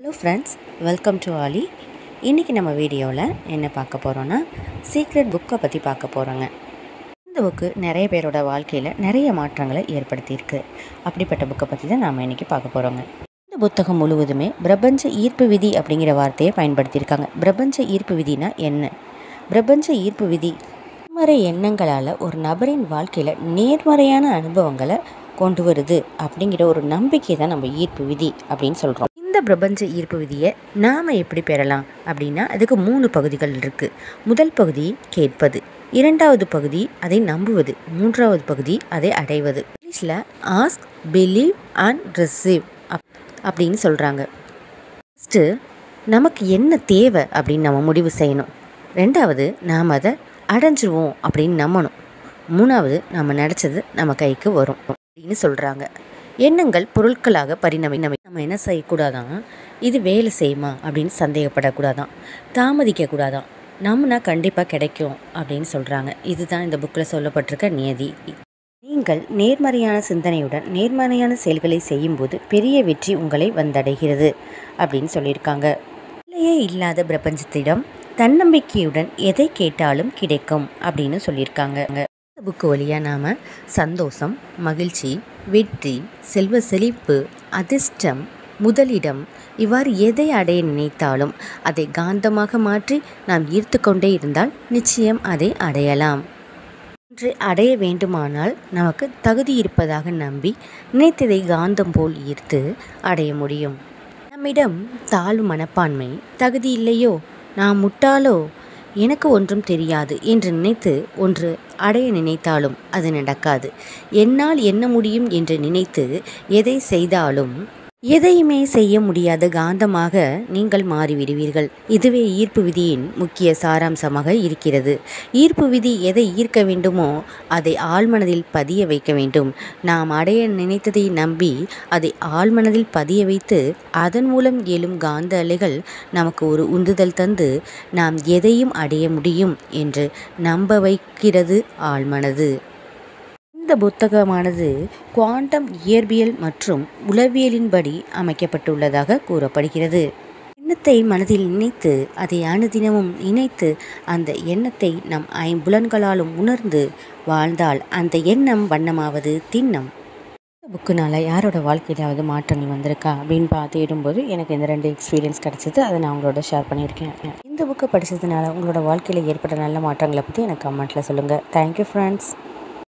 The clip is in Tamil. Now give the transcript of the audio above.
ஹலோ ஃப்ரெண்ட்ஸ் வெல்கம் டு ஆலி இன்றைக்கி நம்ம வீடியோவில் என்ன பார்க்க போகிறோன்னா சீக்ரெட் புக்கை பற்றி பார்க்க போகிறோங்க இந்த புக்கு நிறைய பேரோட வாழ்க்கையில் நிறைய மாற்றங்களை ஏற்படுத்தியிருக்கு. அப்படிப்பட்ட புக்கை பற்றி தான் நாம் இன்றைக்கி பார்க்க போகிறோங்க இந்த புத்தகம் முழுவதுமே பிரபஞ்ச ஈர்ப்பு விதி அப்படிங்கிற வார்த்தையை பயன்படுத்தியிருக்காங்க. பிரபஞ்ச ஈர்ப்பு விதினா என்ன? பிரபஞ்ச ஈர்ப்பு விதி நேர்மறை எண்ணங்களால் ஒரு நபரின் வாழ்க்கையில் நேர்மறையான அனுபவங்களை கொண்டு வருது அப்படிங்கிற ஒரு நம்பிக்கை தான் நம்ம ஈர்ப்பு விதி அப்படின்னு சொல்கிறோம் இந்த பிரபஞ்ச ஈர்ப்பு விதியை நாம் எப்படி பெறலாம் அப்படின்னா அதுக்கு மூணு பகுதிகள் இருக்குது முதல் பகுதி கேட்பது. இரண்டாவது பகுதி அதை நம்புவது. மூன்றாவது பகுதி அதை அடைவது. இங்கிலீஷில் ஆஸ்க் பிலீவ் அண்ட் ரிசீவ் அப் அப்படின்னு சொல்கிறாங்க ஃபஸ்ட்டு நமக்கு என்ன தேவை அப்படின்னு நம்ம முடிவு செய்யணும். ரெண்டாவது நாம் அதை அடைஞ்சிருவோம் அப்படின்னு நம்பணும். மூணாவது நம்ம நினச்சது நம்ம கைக்கு வரும் அப்படின்னு சொல்கிறாங்க எண்ணங்கள் பொருட்களாக பரிணமி. நம்ம நம்ம என்ன செய்யக்கூடாதான்? இது வேலை செய்யுமா? அப்படின்னு சந்தேகப்படக்கூடாதான். தாமதிக்கக்கூடாதான். நம்மனா கண்டிப்பாக கிடைக்கும் அப்படின்னு சொல்கிறாங்க இதுதான் இந்த புக்கில் சொல்லப்பட்டிருக்க நியதி. நீங்கள் நேர்மறையான சிந்தனையுடன் நேர்மறையான செயல்களை செய்யும்போது பெரிய வெற்றி உங்களை வந்தடைகிறது அப்படின்னு சொல்லியிருக்காங்க. இல்லையே இல்லாத பிரபஞ்சத்திடம் தன்னம்பிக்கையுடன் எதை கேட்டாலும் கிடைக்கும் அப்படின்னு சொல்லியிருக்காங்க. புக்கு வழியாக நாம் சந்தோஷம் மகிழ்ச்சி வெற்றி செல்வ செழிப்பு அதிர்ஷ்டம் முதலிடம் இவ்வாறு எதை அடைய நினைத்தாலும் அதை காந்தமாக மாற்றி நாம் ஈர்த்து கொண்டே இருந்தால் நிச்சயம் அதை அடையலாம். ஒன்று அடைய வேண்டுமானால் நமக்கு தகுதி இருப்பதாக நம்பி நினைத்ததை காந்தம் போல் ஈர்த்து அடைய முடியும். நம்மிடம் தாழ்வு மனப்பான்மை தகுதி இல்லையோ நான் முட்டாளோ எனக்கு ஒன்றும் தெரியாது என்று நினைத்து ஒன்று அடைய நினைத்தாலும் அது நடக்காது. என்னால் என்ன முடியும் என்று நினைத்து எதை செய்தாலும் எதையுமே செய்ய முடியாத காந்தமாக நீங்கள் மாறிவிடுவீர்கள். இதுவே ஈர்ப்பு விதியின் முக்கிய சாராம்சமாக இருக்கிறது. ஈர்ப்பு விதி எதை ஈர்க்க வேண்டுமோ அதை ஆழ்மனதில் பதிய வைக்க வேண்டும். நாம் அடைய நினைத்ததை நம்பி அதை ஆழ்மனதில் பதிய வைத்து அதன் மூலம் எழும் காந்த அலைகள் நமக்கு ஒரு உந்துதல் தந்து நாம் எதையும் அடைய முடியும் என்று நம்ப வைக்கிறது ஆழ்மனது. இந்த புத்தகமானது குவாண்டம் இயற்பியல் மற்றும் உளவியலின்படி அமைக்கப்பட்டுள்ளதாக கூறப்படுகிறது. எண்ணத்தை மனதில் நினைத்து அதை அனுதினமும் நினைத்து அந்த எண்ணத்தை நம் ஐம்புலன்களாலும் உணர்ந்து வாழ்ந்தால் அந்த எண்ணம் வண்ணமாவது திண்ணம். இந்த புக்குனால் யாரோட வாழ்க்கையிலாவது மாற்றங்கள் வந்திருக்கா? அப்படின்னு பார்த்துடும்போது எனக்கு இந்த ரெண்டு எக்ஸ்பீரியன்ஸ் கிடச்சிது. அதை நான் உங்களோட ஷேர் பண்ணியிருக்கேன். இந்த புக்கை படித்ததுனால உங்களோட வாழ்க்கையில் ஏற்பட்ட நல்ல மாற்றங்களை பற்றி எனக்கு கமெண்ட்டில் சொல்லுங்கள் தேங்க்யூ ஃப்ரெண்ட்ஸ்